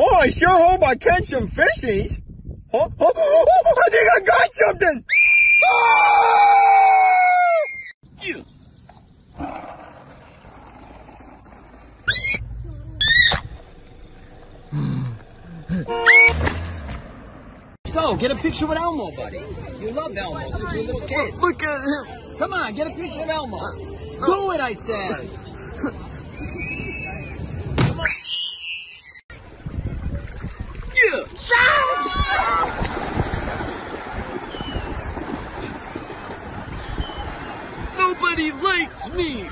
Oh, I sure hope I catch some fishies. Oh, oh, oh, oh, I think I got something. Let's go. Get a picture with Elmo, buddy. You love Elmo since you're a little kid. Look at him. Come on, get a picture of Elmo. Do it, I said. He likes me!